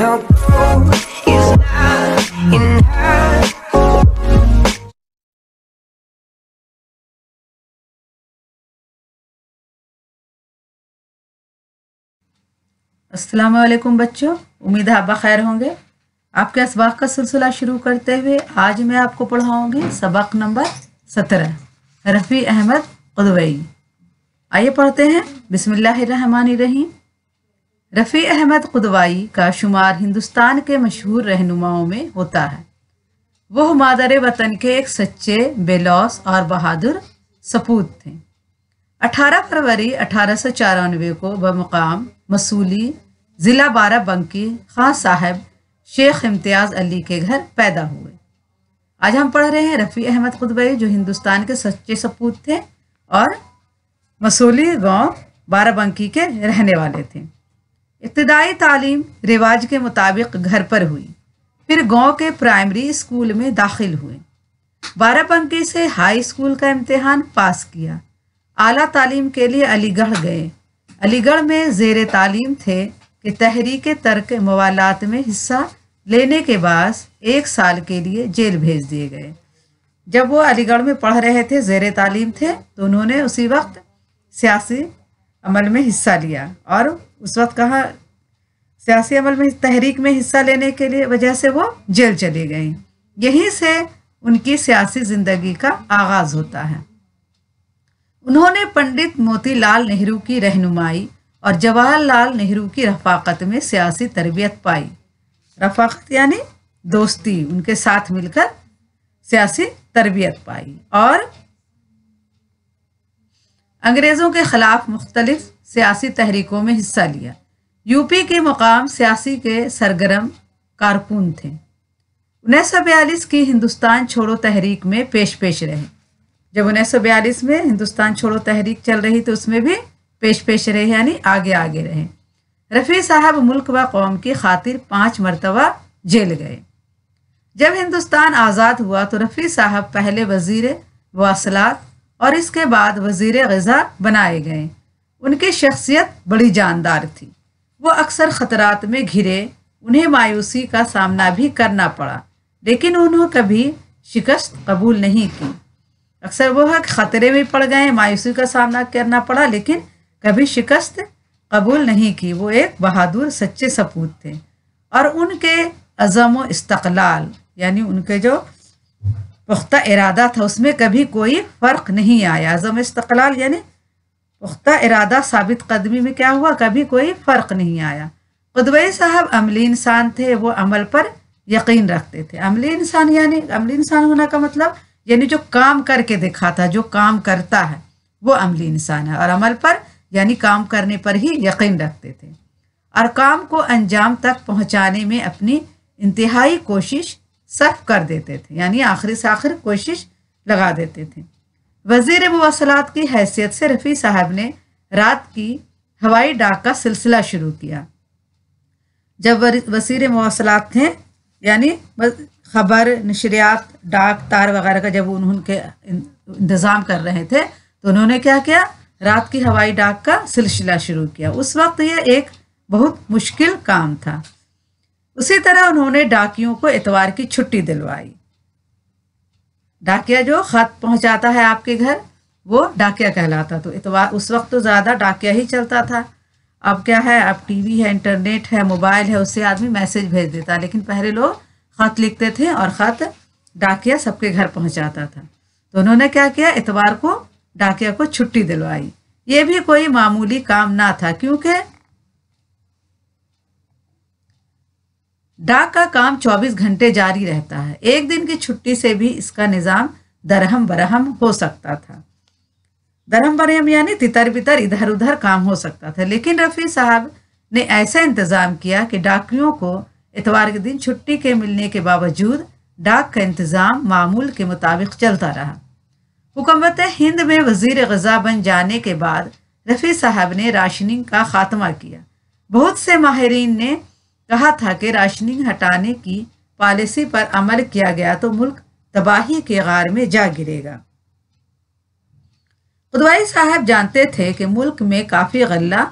no वालेकुम बच्चों। उम्मीद है आप बखैर होंगे। आपके इसबाक का सिलसिला शुरू करते हुए आज मैं आपको पढ़ाऊँगी सबक नंबर सत्रह, रफ़ी अहमद कुदवई आइए पढ़ते हैं। बिस्मिल्लाहिर्रहमानिर्रहीम। रफ़ी अहमद कुदवाई का शुमार हिंदुस्तान के मशहूर रहनुमाओं में होता है। वह मादर वतन के एक सच्चे, बेलौस और बहादुर सपूत थे। 18 फरवरी अठारह सौ चौरानवे को बमुकाम मसूली ज़िला बाराबंकी खां साहब शेख इम्तियाज़ अली के घर पैदा हुए। आज हम पढ़ रहे हैं रफ़ी अहमद खुदबई जो हिंदुस्तान के सच्चे सपूत थे और मसूली गाँव बाराबंकी के रहने वाले थे। इब्तदाई तालीम रिवाज के मुताबिक घर पर हुई। फिर गाँव के प्राइमरी स्कूल में दाखिल हुए। बाराबंकी से हाई स्कूल का इम्तिहान पास किया। आला तालीम के लिए अलीगढ़ गए। अलीगढ़ में जेर तालीम थे कि तहरीक तर्क मवालात में हिस्सा लेने के बाद एक साल के लिए जेल भेज दिए गए। जब वो अलीगढ़ में पढ़ रहे थे, जेर तालीम थे तो उन्होंने उसी वक्त सियासी अमल में हिस्सा लिया और उस वक्त कहा, सियासी अमल में, तहरीक में हिस्सा लेने के लिए वजह से वो जेल चली गई यहीं से उनकी सियासी ज़िंदगी का आगाज़ होता है। उन्होंने पंडित मोतीलाल नेहरू की रहनुमाई और जवाहरलाल नेहरू की रफाकत में सियासी तरबियत पाई। रफाकत यानी दोस्ती, उनके साथ मिलकर सियासी तरबियत पाई और अंग्रेज़ों के ख़िलाफ़ मुख्तलिफ़ सियासी तहरीकों में हिस्सा लिया। यूपी के मुकाम सियासी के सरगर्म कारकुन थे। उन्नीस सौ बयालीस की हिंदुस्तान छोड़ो तहरीक में पेश पेश रहे। जब उन्नीस सौ बयालीस में हिंदुस्तान छोड़ो तहरीक चल रही तो उसमें भी पेश पेश रहे, यानी आगे आगे रहे। रफ़ी साहब मुल्क व कौम की खातिर पाँच मरतबा जेल गए। जब हिंदुस्तान आज़ाद हुआ तो रफ़ी साहब पहले वज़ीर वासलात और इसके बाद वज़ीर गज़ा बनाए गए। उनकी शख्सियत बड़ी जानदार थी। वो अक्सर ख़तरात में घिरे, उन्हें मायूसी का सामना भी करना पड़ा, लेकिन उन्होंने कभी शिकस्त कबूल नहीं की। अक्सर वो है ख़तरे में पड़ गए, मायूसी का सामना करना पड़ा, लेकिन कभी शिकस्त कबूल नहीं की। वो एक बहादुर सच्चे सपूत थे। और उनके अज़म व इस्तकलाल, यानी उनके जो पुख्ता इरादा था, उसमें कभी कोई फ़र्क नहीं आया। अज़म इस्तकलाल, यानी पुख्ता इरादा साबित कदमी में क्या हुआ? कभी कोई फ़र्क नहीं आया। खुदवई साहब अमली इंसान थे, वो अमल पर यकीन रखते थे। अमली इंसान, यानी अमली इंसान होने का मतलब यानी जो काम करके दिखाता, जो काम करता है, वो अमली इंसान है। और अमल पर, यानी काम करने पर ही यकीन रखते थे। और काम को अंजाम तक पहुँचाने में अपनी इंतहाई कोशिश सर्फ कर देते थे, यानी आखिरी से आखिर कोशिश लगा देते थे। वज़ीर मवासलात की हैसियत से रफ़ी साहब ने रात की हवाई डाक का सिलसिला शुरू किया। जब वज़ीर मवासलात थे, यानी खबर, नशरियात, डाक, तार वगैरह का जब उनके इंतज़ाम कर रहे थे तो उन्होंने क्या किया? रात की हवाई डाक का सिलसिला शुरू किया। उस वक्त यह एक बहुत मुश्किल काम था। उसी तरह उन्होंने डाकियों को इतवार की छुट्टी दिलवाई। डाकिया जो खत पहुंचाता है आपके घर, वो डाकिया कहलाता तो इतवार, उस वक्त तो ज़्यादा डाकिया ही चलता था। अब क्या है? अब टीवी है, इंटरनेट है, मोबाइल है, उससे आदमी मैसेज भेज देता। लेकिन पहले लोग खत लिखते थे और ख़त डाकिया सबके घर पहुंचाता था। तो उन्होंने क्या किया? इतवार को, डाकिया को छुट्टी दिलवाई। ये भी कोई मामूली काम ना था, क्योंकि डाक का काम 24 घंटे जारी रहता है। एक दिन की छुट्टी से भी इसका निज़ाम दरहम बरहम हो सकता था। दरहम बरहम यानी तितर बितर इधर उधर काम हो सकता था। लेकिन रफ़ी साहब ने ऐसा इंतज़ाम किया कि डाकियों को इतवार के दिन छुट्टी के मिलने के बावजूद डाक का इंतज़ाम मामूल के मुताबिक चलता रहा। हुकूमत हिंद में वज़ीर गज़ा बन जाने के बाद रफ़ी साहब ने राशनिंग का खात्मा किया। बहुत से माहरीन ने कहा था कि राशनिंग हटाने की पॉलिसी पर अमल किया गया तो मुल्क तबाही के गार में जा गिरेगा। खुदवाई साहब जानते थे कि मुल्क में काफ़ी गल्ला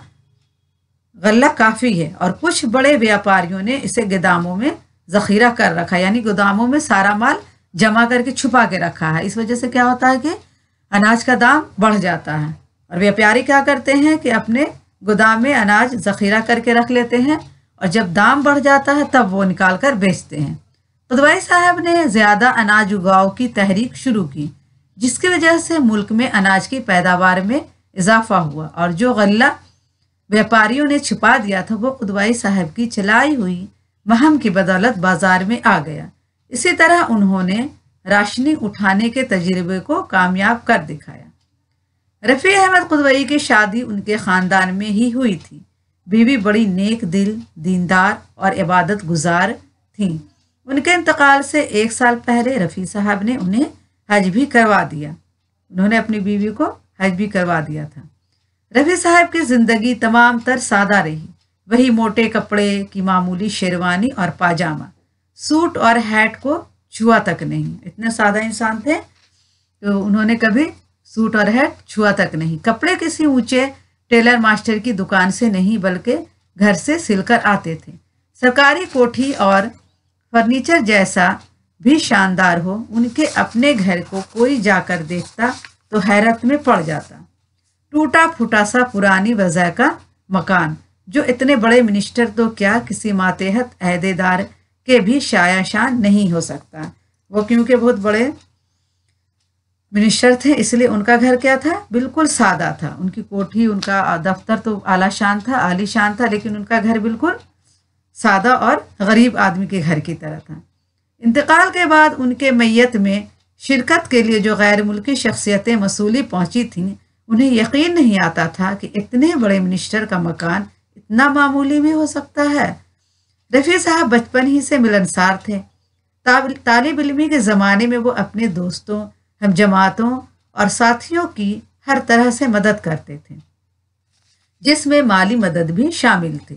गल्ला काफ़ी है और कुछ बड़े व्यापारियों ने इसे गोदामों में जखीरा कर रखा यानी गोदामों में सारा माल जमा करके छुपा के रखा है। इस वजह से क्या होता है कि अनाज का दाम बढ़ जाता है। और व्यापारी क्या करते हैं कि अपने गोदाम में अनाज जखीरा करके रख लेते हैं और जब दाम बढ़ जाता है, तब वो निकाल कर बेचते हैं। पुदवाई साहब ने ज़्यादा अनाज उगाओ की तहरीक शुरू की, जिसकी वजह से मुल्क में अनाज की पैदावार में इजाफा हुआ और जो गल्ला व्यापारियों ने छिपा दिया था, वो पुदवाई साहब की चलाई हुई महम की बदौलत बाज़ार में आ गया। इसी तरह उन्होंने राशनी उठाने के तजर्बे को कामयाब कर दिखाया। रफ़ी अहमद कुदवई की शादी उनके ख़ानदान में ही हुई थी। बीवी बड़ी नेक दिल, दीनदार और इबादत गुजार थी। उनके इंतकाल से एक साल पहले रफ़ी साहब ने उन्हें हज भी करवा दिया। उन्होंने अपनी बीवी को हज भी करवा दिया था। रफ़ी साहब की ज़िंदगी तमाम तर सादा रही। वही मोटे कपड़े की मामूली शेरवानी और पाजामा, सूट और हैट को छुआ तक नहीं। इतने सादा इंसान थे तो उन्होंने कभी सूट और हैट छुआ तक नहीं। कपड़े किसी ऊँचे टेलर मास्टर की दुकान से नहीं, बल्कि घर से सिलकर आते थे। सरकारी कोठी और फर्नीचर जैसा भी शानदार हो, उनके अपने घर को कोई जाकर देखता तो हैरत में पड़ जाता। टूटा फूटा सा पुरानी वजह का मकान, जो इतने बड़े मिनिस्टर तो क्या किसी मातेहत अहदेदार के भी शाया शान नहीं हो सकता। वो क्योंकि बहुत बड़े मिनिस्टर थे इसलिए उनका घर क्या था? बिल्कुल सादा था। उनकी कोठी, उनका दफ्तर तो आला शान था आली शान था, लेकिन उनका घर बिल्कुल सादा और गरीब आदमी के घर की तरह था। इंतकाल के बाद उनके मैयत में शिरकत के लिए जो गैर मुल्की शख्सियतें मसूली पहुँची थीं, उन्हें यकीन नहीं आता था कि इतने बड़े मिनिस्टर का मकान इतना मामूली भी हो सकता है। रफ़ी साहब बचपन ही से मिलनसार थे। तालिब इलमी के ज़माने में वो अपने दोस्तों हम जमातों और साथियों की हर तरह से मदद करते थे, जिसमें माली मदद भी शामिल थी।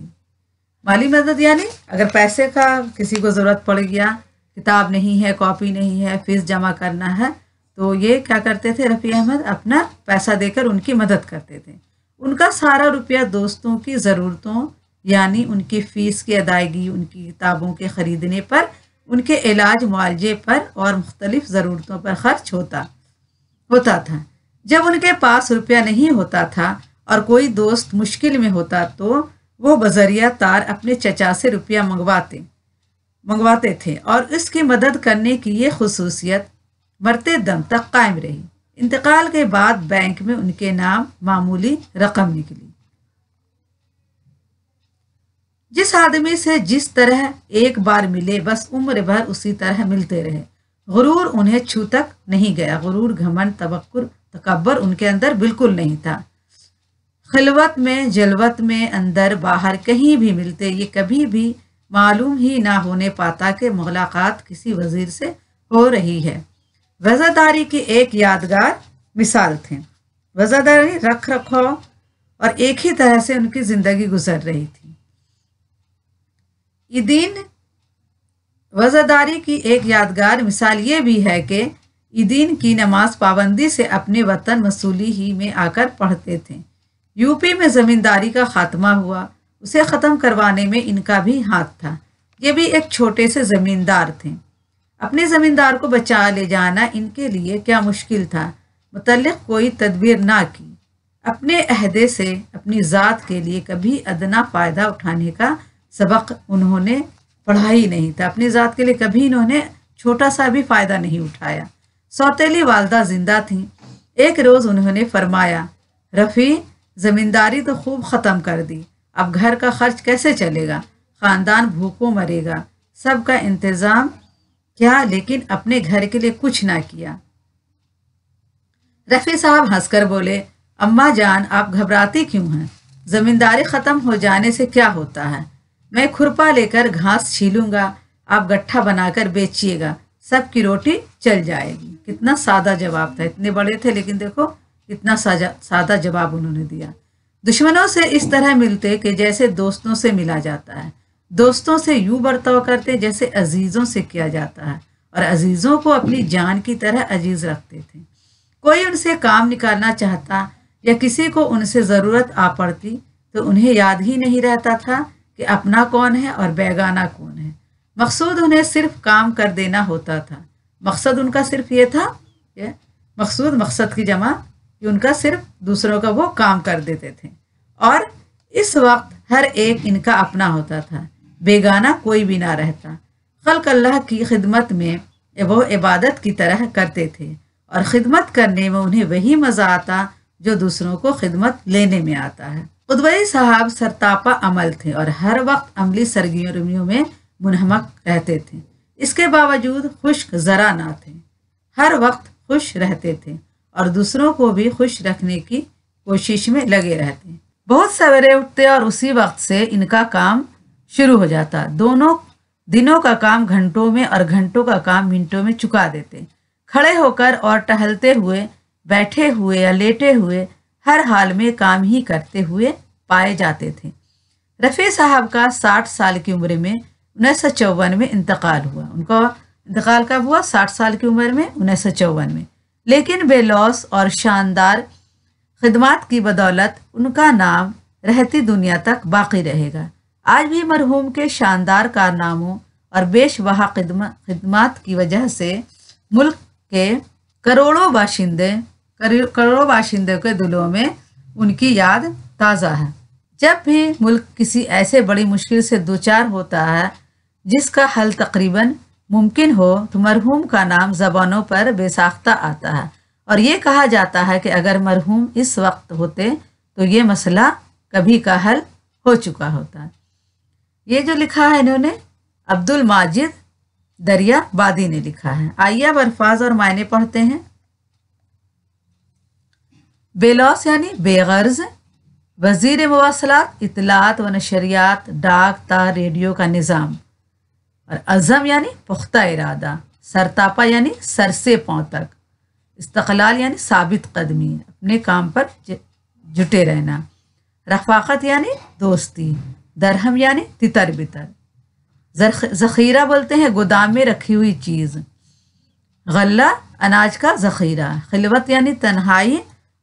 माली मदद यानी अगर पैसे का किसी को ज़रूरत पड़ गया, किताब नहीं है, कॉपी नहीं है, फ़ीस जमा करना है तो ये क्या करते थे, रफ़ी अहमद अपना पैसा देकर उनकी मदद करते थे। उनका सारा रुपया दोस्तों की ज़रूरतों, यानी उनकी फ़ीस की अदायगी, उनकी किताबों के ख़रीदने पर उनके इलाज मुआवजे पर और मुख्तलिफ़ ज़रूरतों पर खर्च होता होता था। जब उनके पास रुपया नहीं होता था और कोई दोस्त मुश्किल में होता तो वो बजरिया तार अपने चचा से रुपया मंगवाते मंगवाते थे और इसकी मदद करने की ये खसूसियत मरते दम तक कायम रही। इंतकाल के बाद बैंक में उनके नाम मामूली रकम निकली। जिस आदमी से जिस तरह एक बार मिले, बस उम्र भर उसी तरह मिलते रहे। गुरूर उन्हें छू तक नहीं गया। गुरूर घमन तबक्र तकबर उनके अंदर बिल्कुल नहीं था। खिलवत में, जलवत में, अंदर, बाहर कहीं भी मिलते, ये कभी भी मालूम ही ना होने पाता कि मुलाकात किसी वज़ीर से हो रही है। वज़ादारी की एक यादगार मिसाल थे। वज़ादारी रख रखो और एक ही तरह से उनकी ज़िंदगी गुजर रही थी। ईदीन वज़ादारी की एक यादगार मिसाल ये भी है कि ईदीन की नमाज़ पाबंदी से अपने वतन मसूली ही में आकर पढ़ते थे। यूपी में ज़मींदारी का खात्मा हुआ। उसे ख़त्म करवाने में इनका भी हाथ था। ये भी एक छोटे से ज़मींदार थे। अपने ज़मींदार को बचा ले जाना इनके लिए क्या मुश्किल था? मुतल कोई तदबीर ना की। अपने अहदे से, अपनी ज़ात के लिए कभी अदना फ़ायदा उठाने का सबक उन्होंने पढ़ा ही नहीं था। अपनी ज़ात के लिए कभी इन्होंने छोटा सा भी फ़ायदा नहीं उठाया। सौतेली वालदा ज़िंदा थी। एक रोज़ उन्होंने फरमाया, रफ़ी, ज़मींदारी तो खूब ख़त्म कर दी। अब घर का खर्च कैसे चलेगा? ख़ानदान भूखों मरेगा। सब का इंतज़ाम क्या, लेकिन अपने घर के लिए कुछ ना किया। रफ़ी साहब हंसकर बोले, अम्मा जान, आप घबराती क्यों हैं? ज़मींदारी ख़त्म हो जाने से क्या होता है? मैं खुरपा लेकर घास छीलूँगा, आप गट्ठा बनाकर बेचिएगा, सबकी रोटी चल जाएगी। कितना सादा जवाब था। इतने बड़े थे, लेकिन देखो कितना सादा जवाब उन्होंने दिया। दुश्मनों से इस तरह मिलते कि जैसे दोस्तों से मिला जाता है। दोस्तों से यूँ बर्ताव करते जैसे अजीज़ों से किया जाता है। और अजीज़ों को अपनी जान की तरह अज़ीज़ रखते थे। कोई उनसे काम निकालना चाहता या किसी को उनसे ज़रूरत आ पड़ती तो उन्हें याद ही नहीं रहता था कि अपना कौन है और बेगाना कौन है। मकसूद उन्हें सिर्फ़ काम कर देना होता था। मकसद उनका सिर्फ़ ये था कि मकसूद मकसद की जमा कि उनका सिर्फ़ दूसरों का वो काम कर देते थे। और इस वक्त हर एक इनका अपना होता था। बेगाना कोई भी ना रहता। खल्क अल्लाह की खिदमत में वो इबादत की तरह करते थे। और ख़िदमत करने में उन्हें वही मज़ा आता जो दूसरों को खिदमत लेने में आता है। उदवई साहब सरतापा अमल थे और हर वक्त अमली सरगर्मियों में मुनहमक रहते थे। इसके बावजूद खुश्क ज़रा ना थे। हर वक्त खुश रहते थे और दूसरों को भी खुश रखने की कोशिश में लगे रहते। बहुत सवेरे उठते और उसी वक्त से इनका काम शुरू हो जाता। दोनों दिनों का काम घंटों में और घंटों का काम मिनटों में चुका देते। खड़े होकर और टहलते हुए, बैठे हुए या लेटे हुए हर हाल में काम ही करते हुए पाए जाते थे। रफ़ी साहब का साठ साल की उम्र में उन्नीस सौ चौवन में इंतकाल हुआ। उनका इंतकाल कब हुआ? साठ साल की उम्र में, उन्नीस सौ चौवन में। लेकिन बेलौस और शानदार खदमात की बदौलत उनका नाम रहती दुनिया तक बाकी रहेगा। आज भी मरहूम के शानदार कारनामों और बेशबहा खदमात की वजह से मुल्क के करोड़ों बाशिंदे करोड़ों बाशिंदे के दिलों में उनकी याद ताज़ा है। जब भी मुल्क किसी ऐसे बड़ी मुश्किल से दो चार होता है, जिसका हल तकरीबन मुमकिन हो तो मरहूम का नाम ज़बानों पर बेसाख्ता आता है। और ये कहा जाता है कि अगर मरहूम इस वक्त होते तो ये मसला कभी का हल हो चुका होता। है ये जो लिखा है इन्होंने, अब्दुल माजिद दरिया बादी ने लिखा है। आइए अब अल्फाज और मायने पढ़ते हैं। बेलौस यानी बेगर्ज वज़ीर मवासलात इतलात व नशरियात डाक तार रेडियो का निज़ाम और अज़म यानी पुख्ता इरादा सरतापा यानी सर से पाँव तक इस्तलाल यानी साबित कदमी अपने काम पर जुटे रहना रफाकत यानी दोस्ती दरहम यानी तितर बितर ज़ख़ीरा बोलते हैं गोदाम में रखी हुई चीज़ गल्ला अनाज का ज़ख़ीरा खिलवत यानी तन्हाई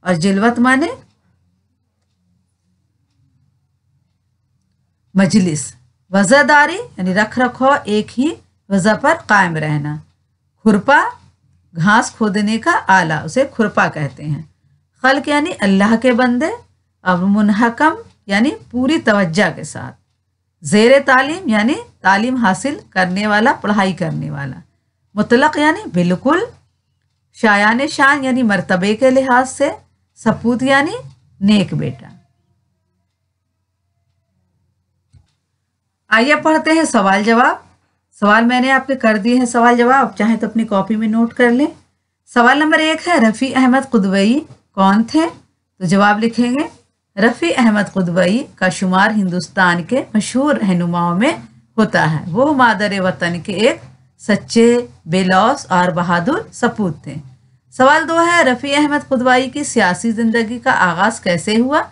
और जिलवत माने? मजलिस। वज़ादारी यानी रख रखो एक ही वज़ा पर कायम रहना। खुरपा, घास खोदने का आला, उसे खुरपा कहते हैं। खल्क यानी अल्लाह के बंदे और मुनहकम, यानी पूरी तवज्जा के साथ। जेर तालीम, यानी तालीम हासिल करने वाला, पढ़ाई करने वाला। मुतलक यानी बिल्कुल शायान शान यानी मरतबे के लिहाज से। सपूत यानी नेक बेटा। आइए पढ़ते हैं सवाल जवाब। सवाल मैंने आपके कर दिए हैं सवाल जवाब। चाहे तो अपनी कॉपी में नोट कर लें। सवाल नंबर एक है, रफ़ी अहमद कुदवई कौन थे? तो जवाब लिखेंगे, रफ़ी अहमद कुदवई का शुमार हिंदुस्तान के मशहूर रहनुमाओं में होता है। वो मादर वतन के एक सच्चे, बेलौस और बहादुर सपूत थे। सवाल दो है, रफ़ी अहमद खुदवाई की सियासी ज़िंदगी का आगाज़ कैसे हुआ?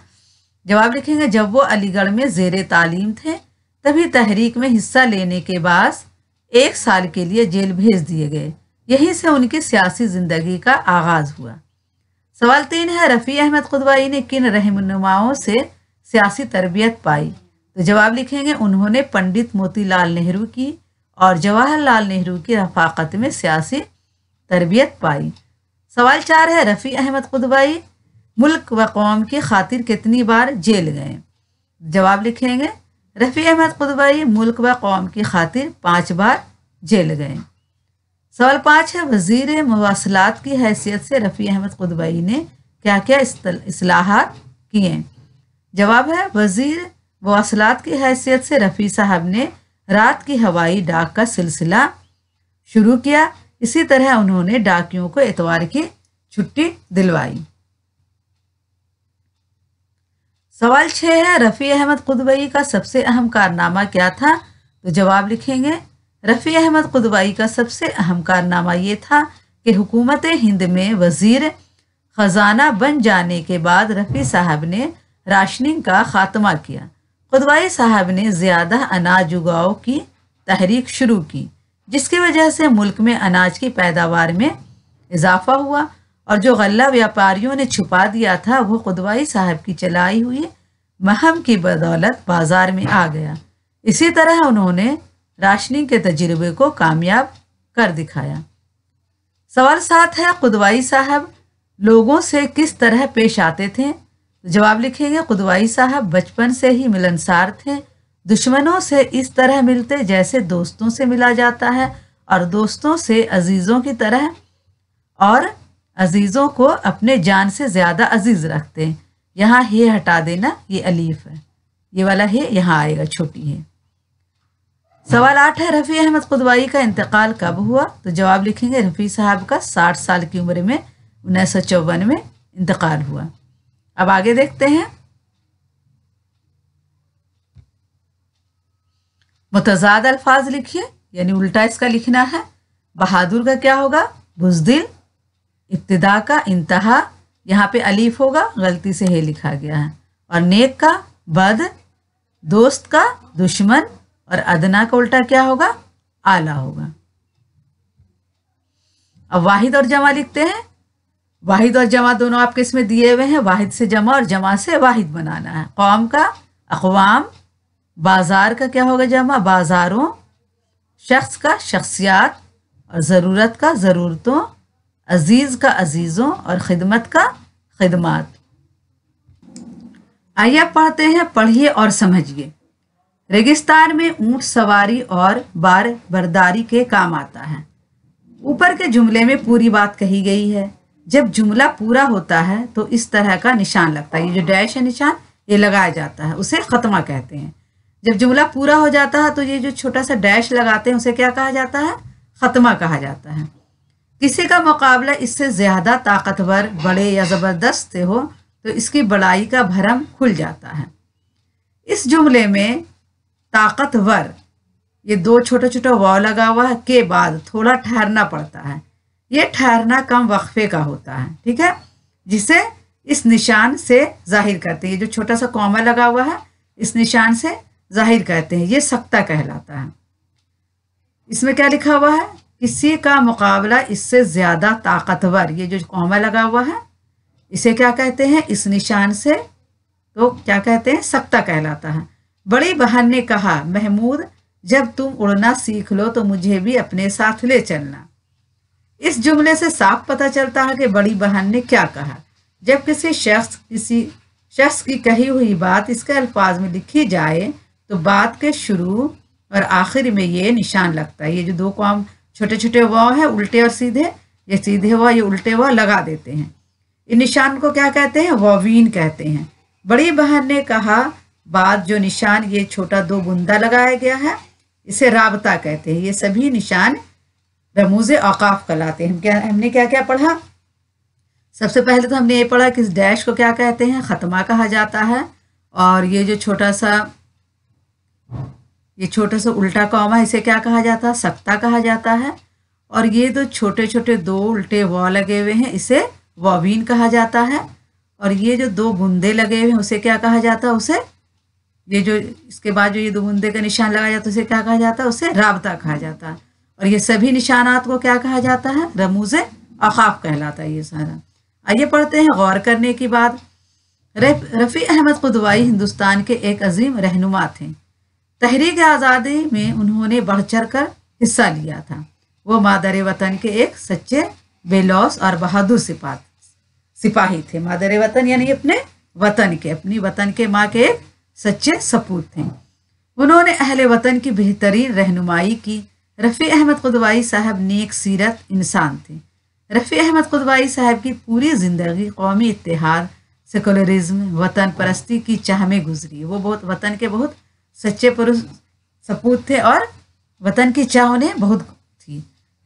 जवाब लिखेंगे, जब वो अलीगढ़ में जेर तालीम थे, तभी तहरीक में हिस्सा लेने के बाद एक साल के लिए जेल भेज दिए गए। यहीं से उनकी सियासी ज़िंदगी का आगाज़ हुआ। सवाल तीन है, रफ़ी अहमद खुदवाई ने किन रहनुमाओं से सियासी तरबियत पाई? तो जवाब लिखेंगे, उन्होंने पंडित मोतीलाल नेहरू की और जवाहरलाल नेहरू की रफाकत में सियासी तरबियत पाई। सवाल चार है, रफ़ी अहमद खुदवाई मुल्क व कौम की खातिर कितनी बार जेल गए? जवाब लिखेंगे, रफ़ी अहमद खुदवाई मुल्क व कौम की खातिर पाँच बार जेल गए। सवाल पाँच है, वज़ीर मवासलात की हैसियत से रफ़ी अहमद खुदवाई ने क्या क्या असलाहत किए? जवाब है, वज़ीर मवासलात की हैसियत से रफ़ी साहब ने रात की हवाई डाक का सिलसिला शुरू किया। इसी तरह उन्होंने डाकियों को एतवार की छुट्टी दिलवाई। सवाल छः है, रफ़ी अहमद खुदवई का सबसे अहम कारनामा क्या था? तो जवाब लिखेंगे, रफ़ी अहमद खुदवाई का सबसे अहम कारनामा ये था कि हुकूमत हिंद में वज़ीर ख़जाना बन जाने के बाद रफ़ी साहब ने राशनिंग का ख़ात्मा किया। खुदवाई साहब ने ज़्यादा अनाज उगाओ की तहरीक शुरू की। जिसकी वजह से मुल्क में अनाज की पैदावार में इजाफा हुआ और जो गल्ला व्यापारियों ने छुपा दिया था, वो खुदवाई साहब की चलाई हुई महम की बदौलत बाज़ार में आ गया। इसी तरह उन्होंने राशनी के तजुर्बे को कामयाब कर दिखाया। सवाल सात है, खुदवाई साहब लोगों से किस तरह पेश आते थे? जवाब लिखेंगे, खुदवाई साहब बचपन से ही मिलनसार थे दुश्मनों से इस तरह मिलते जैसे दोस्तों से मिला जाता है और दोस्तों से अजीज़ों की तरह और अजीज़ों को अपने जान से ज़्यादा अज़ीज़ रखते हैं। यहाँ हे हटा देना, ये अलीफ है। ये वाला हे यहाँ आएगा, छोटी है। सवाल आठ है, रफ़ी अहमद खुदवाई का इंतकाल कब हुआ? तो जवाब लिखेंगे, रफ़ी साहब का साठ साल की उम्र में, उन्नीस सौ चौवन में इंतकाल हुआ। अब आगे देखते हैं। मुतजाद अल्फाज लिखिए, यानी उल्टा इसका लिखना है। बहादुर का क्या होगा? बुजदिल, इब्तदा का इंतहा, यहाँ पे अलीफ होगा, गलती से हे लिखा गया है। और नेक का, बद, दोस्त का, दुश्मन, और अदना का उल्टा क्या होगा? आला होगा। अब वाहिद और जमा लिखते हैं। वाहिद और जमा दोनों आपके इसमें दिए हुए हैं। वाहिद से जमा और जमा से वाहिद बनाना है। कौम का, अकवाम बाज़ार का क्या होगा जमा? बाजारों, शख्स का शख्सियात और ज़रूरत का ज़रूरतों, अज़ीज़ का अजीज़ों और ख़िदमत का खिदमत। आइए पढ़ते हैं, पढ़िए और समझिए। रेगिस्तान में ऊँट सवारी और बार बरदारी के काम आता है। ऊपर के जुमले में पूरी बात कही गई है। जब जुमला पूरा होता है तो इस तरह का निशान लगता है। ये जो डैश है निशान, ये लगाया जाता है। उसे खत्मा कहते हैं। जब जुमला पूरा हो जाता है तो ये जो छोटा सा डैश लगाते हैं, उसे क्या कहा जाता है? खत्मा कहा जाता है। किसी का मुकाबला इससे ज़्यादा ताकतवर, बड़े या ज़बरदस्त से हो तो इसकी बड़ाई का भरम खुल जाता है। इस जुमले में ताकतवर, ये दो छोटा छोटा वॉ लगा हुआ है, के बाद थोड़ा ठहरना पड़ता है। ये ठहरना कम वक्फे का होता है, ठीक है? जिसे इस निशान से ज़ाहिर करते हैं। जो छोटा सा कॉमा लगा हुआ है, इस निशान से ज़ाहिर कहते हैं, ये सख्ता कहलाता है। इसमें क्या लिखा हुआ है? किसी का मुकाबला इससे ज़्यादा ताकतवर, ये जो कौमा लगा हुआ है, इसे क्या कहते हैं? इस निशान से तो क्या कहते हैं? सख्ता कहलाता है। बड़ी बहन ने कहा, महमूद, जब तुम उड़ना सीख लो तो मुझे भी अपने साथ ले चलना। इस जुमले से साफ़ पता चलता है कि बड़ी बहन ने क्या कहा। जब किसी शख्स किसी शख्स की कही हुई बात इसके अल्फाज में लिखी जाए तो बात के शुरू और आखिर में ये निशान लगता है। ये जो दो कॉम छोटे छोटे व है, उल्टे और सीधे, ये सीधे व ये उल्टे व लगा देते हैं। इन निशान को क्या कहते हैं? ववीन कहते हैं। बड़ी बहन ने कहा बाद जो निशान, ये छोटा दो बुंदा लगाया गया है, इसे राबता कहते हैं। ये सभी निशान रमूज औकाफ कहलाते हैं। क्या, हमने क्या क्या पढ़ा? सबसे पहले तो हमने ये पढ़ा कि इस डैश को क्या कहते हैं? ख़त्मा कहा जाता है। और ये जो छोटा सा ये छोटा सा उल्टा कौमा, इसे क्या कहा जाता है? सख्ता कहा जाता है। और ये जो छोटे छोटे दो उल्टे वॉ लगे हुए हैं, इसे वॉबीन कहा जाता है। और ये जो दो बूंदे लगे हुए हैं, उसे क्या कहा जाता है? उसे ये जो इसके बाद जो ये दो बूंदे का निशान लगाया जाता है, उसे क्या कहा जाता है? उसे राबता कहा जाता है। और ये सभी निशानात को क्या कहा जाता है? रमूज अखाफ कहलाता है ये सारा। आइए पढ़ते हैं गौर करने की बात। रफ़ी अहमद खुदवाई हिंदुस्तान के एक अजीम रहनुमा थे। तहरीक आज़ादी में उन्होंने बढ़ चढ़ कर हिस्सा लिया था। वो मादर वतन के एक सच्चे, बेलौस और बहादुर सिपा सिपाही थे। मादर वतन यानी अपने वतन के, अपनी वतन के माँ के एक सच्चे सपूत थे। उन्होंने अहले वतन की बेहतरीन रहनुमाई की। रफ़ी अहमद खुदवाई साहब नेक सीरत इंसान थे। रफ़ी अहमद खुदवाई साहब की पूरी ज़िंदगी कौमी इतिहाद सेकुलरिज्म वतन परस्ती की चाह में गुजरी। वो बहुत, वतन के बहुत सच्चे पुरुष, सपूत थे और वतन की चाह उन्हें बहुत थी।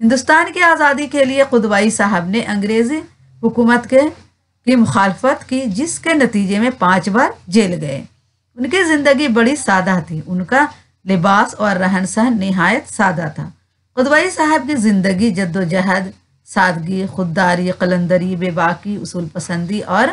हिंदुस्तान की आज़ादी के लिए खुदवाई साहब ने अंग्रेज़ी हुकूमत के, की मुखालफत की, जिसके नतीजे में पाँच बार जेल गए। उनकी ज़िंदगी बड़ी सादा थी। उनका लिबास और रहन सहन नहायत सादा था। खुदवाई साहब की ज़िंदगी जद्दोजहद, सादगी, खुददारी, कलंदरी, बेबाकी उसूल पसंदी और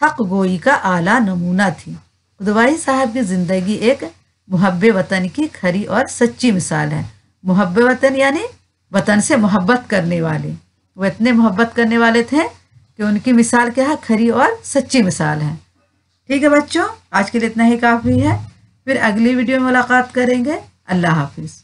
हक गोई का आला नमूना थी। खुदवाई साहब की ज़िंदगी एक मुहब वतन की खरी और सच्ची मिसाल है। मुहब वतन यानी वतन से मोहब्बत करने वाले। वो इतने मोहब्बत करने वाले थे कि उनकी मिसाल क्या है? खरी और सच्ची मिसाल है। ठीक है बच्चों, आज के लिए इतना ही काफ़ी है। फिर अगली वीडियो में मुलाकात करेंगे। अल्लाह हाफिज़।